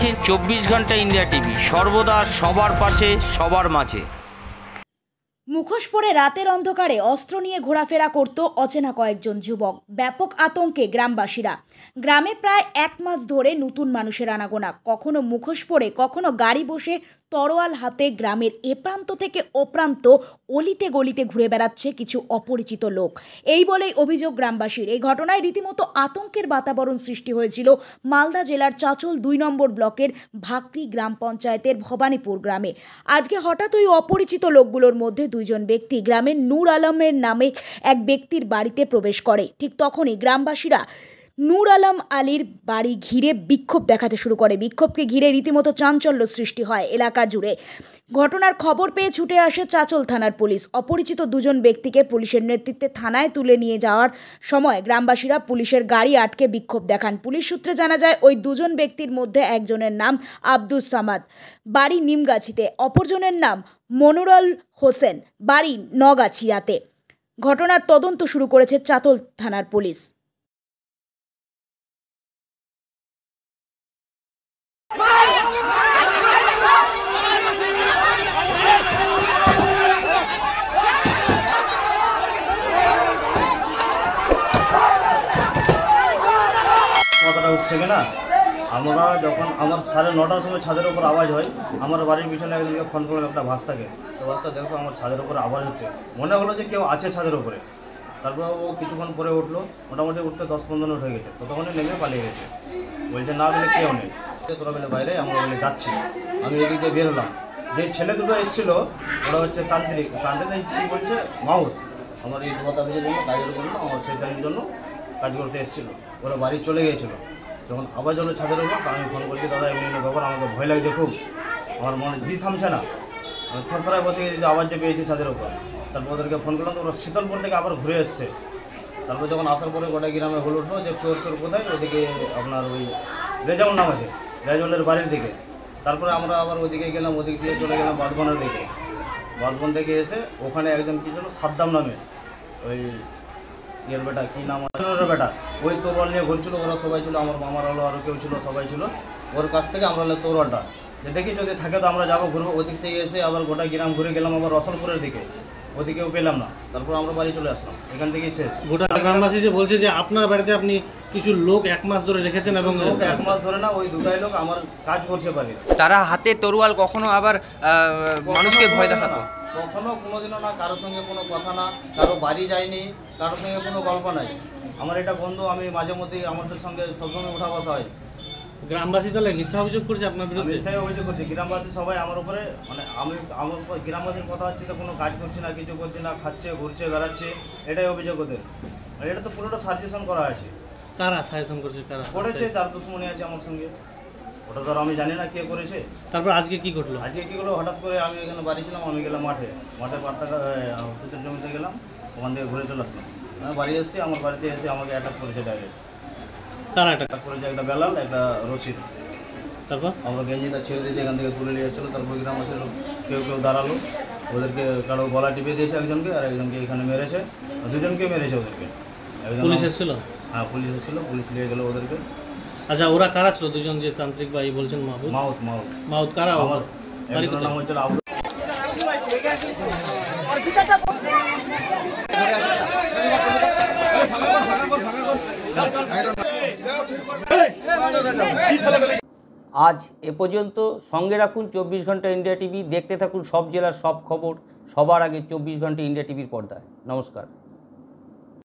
দেখছেন চব্বিশ ঘণ্টা ইন্ডিয়া টিভি। সর্বদা সবার পাশে, সবার মাঝে। মুখোশ পরে রাতের অন্ধকারে অস্ত্র নিয়ে ঘোরাফেরা করত অচেনা কয়েকজন যুবক, ব্যাপক আতঙ্কে গ্রামবাসীরা। গ্রামে প্রায় এক মাস ধরে নতুন মানুষের আনাগোনা। কখনো মুখোশ পরে, কখনো গাড়ি বসে তরোয়াল হাতে গ্রামের এ প্রান্ত থেকে ও প্রান্ত অলিতে গলিতে ঘুরে বেড়াচ্ছে কিছু অপরিচিত লোক। এই বলেই অভিযোগ গ্রামবাসীর। এই ঘটনায় রীতিমতো আতঙ্কের বাতাবরণ সৃষ্টি হয়েছিল মালদা জেলার চাচল দুই নম্বর ব্লকের ভাকরি গ্রাম পঞ্চায়েতের ভবানীপুর গ্রামে। আজকে হঠাৎ ওই অপরিচিত লোকগুলোর মধ্যে দুইজন ব্যক্তি গ্রামের নূর আলমের নামে এক ব্যক্তির বাড়িতে প্রবেশ করে। ঠিক তখনই গ্রামবাসীরা নূর আলম আলীর বাড়ি ঘিরে বিক্ষোভ দেখাতে শুরু করে। বিক্ষোভকে ঘিরে রীতিমতো চাঞ্চল্য সৃষ্টি হয় এলাকা জুড়ে। ঘটনার খবর পেয়ে ছুটে আসে চাচল থানার পুলিশ। অপরিচিত দুজন ব্যক্তিকে পুলিশের নেতৃত্বে থানায় তুলে নিয়ে যাওয়ার সময় গ্রামবাসীরা পুলিশের গাড়ি আটকে বিক্ষোভ দেখান। পুলিশ সূত্রে জানা যায়, ওই দুজন ব্যক্তির মধ্যে একজনের নাম আব্দুস সামাদ। বাড়ি নিমগাছিতে, অপরজনের নাম মনোরল হোসেন। বাড়ি নগাছিয়াতে। ঘটনার তদন্ত শুরু করেছে চাতল থানার পুলিশ। কথাটা উঠছে কিনা? আমরা যখন আমার সাড়ে নটার সময় ছাদের উপর আওয়াজ হয়, আমার বাড়ির পিছনে একজনকে ফোন করলাম, একটা ভাস থাকে। তো ভাসটা দেখো আমার ছাদের উপরে আওয়াজ হচ্ছে। মনে হলো যে কেউ আছে ছাদের উপরে। তারপর ও কিছুক্ষণ পরে উঠল, মোটামুটি উঠতে দশ পনেরো মিনিট হয়ে গেছে। ততক্ষণে নেমে পালিয়ে গেছে। বলছে, না বলে কেউ নেই। তোরা বলে বাইরে, আমরা বলে যাচ্ছি। আমি এদিক দিয়ে বেরোলাম যে ছেলে দুটো এসেছিল, ওরা হচ্ছে তান্ত্রিক। তান্ত্রিক বলছে মাউথ। আমার এই দুয়াত অফিসের জন্য, কাজের জন্য, আমার সেইখানের জন্য কাজ করতে এসেছিল। ওরা বাড়ি চলে গিয়েছিল। যখন আবার যখন ছাদের উপর আমি ফোন করছি, দাদা, এমনি এমনি ব্যাপার, আমাকে ভয় লাগছে খুব। আমার মনে জি থামছে না। আমি থরথরায় বসে গেছি যে আবার যে পেয়েছি ছাদের উপর। তারপর ওদেরকে ফোন করলাম, তো ওরা শীতলপুর থেকে আবার ঘুরে এসছে। তারপর যখন আসার পরে গোটা গ্রামে হল উঠল যে, চোর চোর কোথায়? ওইদিকে আপনার ওই রেজাউল নাম আছে রেজাউলের বাড়ির দিকে। তারপরে আমরা আবার ওইদিকে গেলাম, ওদিক দিয়ে চলে গেলাম বাঁধবনের দিকে। বাঁধবন থেকে এসে ওখানে একজন কি ছিল সাদ্দাম নামে, ওই ইয়ের বেটা, কী নাম বেটা। ওই তোরওয়াল নিয়ে ঘুরছিল ওরা সবাই ছিল আমার মামার হলো আরও কেউ ছিল সবাই ছিল। ওর কাছ থেকে আমরা হলো তোরওয়ালটা। যে দেখি যদি থাকে তো আমরা যাব ঘুরবো। ওদিক থেকে এসে আবার গোটা গ্রাম ঘুরে গেলাম আবার রসলপুরের দিকে। ওদিকেও পেলাম না। তারপর আমরা বাড়ি চলে আসলাম। এখান থেকেই শেষ। গোটা গ্রামবাসী যে বলছে যে আপনার বাড়িতে আপনি কিছু লোক এক মাস ধরে রেখেছেন এবং লোক এক মাস ধরে না ওই দুটাই লোক আমার কাজ করছে পারে তারা হাতে তরুয়াল কখনো আবার মানুষকে ভয় দেখাতো? কখনো কোনোদিনও না কারোর সঙ্গে কোনো কথা না কারও বাড়ি যায়নি কারোর সঙ্গে কোনো গল্প নাই। আমার এটা বন্ধু আমি মাঝে মধ্যেই আমাদের সঙ্গে সবসময় উঠা বসা হয়। গ্রামবাসী তাহলে মিথ্যা অভিযোগ করছে আপনার বিরুদ্ধে? এটাই অভিযোগ করছি। গ্রামবাসী সবাই আমার উপরে মানে আমি আমার উপর গ্রামবাসীর কথা হচ্ছে তো কোনো কাজ করছে না কিছু করছে না খাচ্ছে ঘুরছে বেড়াচ্ছে এটাই অভিযোগ ওদের। আর এটা তো পুরোটা সাজেশন করা আছে কারা সাজেশন করছে কারা করেছে তার দুশ্মনী আছে আমার সঙ্গে। ওটা আর আমি জানি না কে করেছে। তারপর আজকে কি ঘটলো? আজকে কী হলো? হঠাৎ করে আমি এখানে বাড়ি ছিলাম আমি গেলাম মাঠে। মাঠে পাট্টা জমিতে গেলাম ওখান থেকে ঘুরে চলে আসলাম। আমি বাড়ি এসেছি আমার বাড়িতে এসে আমাকে অ্যাটাক করেছে ডাইরেক্ট এটা অ্যাটাক করেছে একটা বেলাল একটা রশিদ। তারপর? আমরা গেঞ্জিটা ছেড়ে দিয়েছি এখান থেকে তুলে নিয়ে যাচ্ছিল তারপর গ্রাম আছে কেউ কেউ দাঁড়াল। ওদেরকে কারও গলা টিপে দিয়েছে একজনকে আর একজনকে এখানে মেরেছে। দুজনকে মেরেছে ওদেরকে। পুলিশ এসেছিল? হ্যাঁ পুলিশ এসেছিল পুলিশ নিয়ে গেলো ওদেরকে। আচ্ছা ওরা কারা ছিল? দুজন যে তান্ত্রিক ভাই বলছেন মাহবুব মাউথ মাউথ মাহুদ কারা আমার বাড়ি নাম হচ্ছে আবু আজ এ পর্যন্ত সঙ্গে রাখুন চব্বিশ ঘণ্টা ইন্ডিয়া টিভি। দেখতে থাকুন সব জেলার সব খবর। সবার আগে চব্বিশ ঘণ্টা ইন্ডিয়া টিভির পর্দায়। নমস্কার।